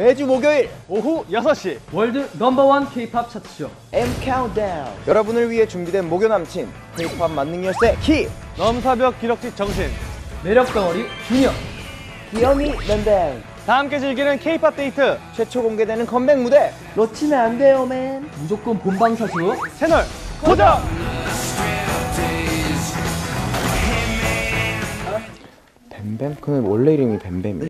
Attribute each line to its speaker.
Speaker 1: 매주 목요일
Speaker 2: 오후 6시.
Speaker 3: world number one K-팝 chart show.
Speaker 1: M 카운트다운 여러분을 위해 준비된 목요 남친. K-팝 만능 열쇠 키.
Speaker 2: 넘사벽 기럭지 정신.
Speaker 3: 매력 덩어리 주니어
Speaker 1: 귀염이 랜덤
Speaker 2: 다 함께 즐기는 K-팝 데이트.
Speaker 1: 최초 공개되는 컴백 무대. 놓치면 안 돼요 man.
Speaker 3: 무조건 본방사수.
Speaker 2: 채널 고정!
Speaker 1: 뱀뱀? 그럼 원래 이름이 뱀뱀이야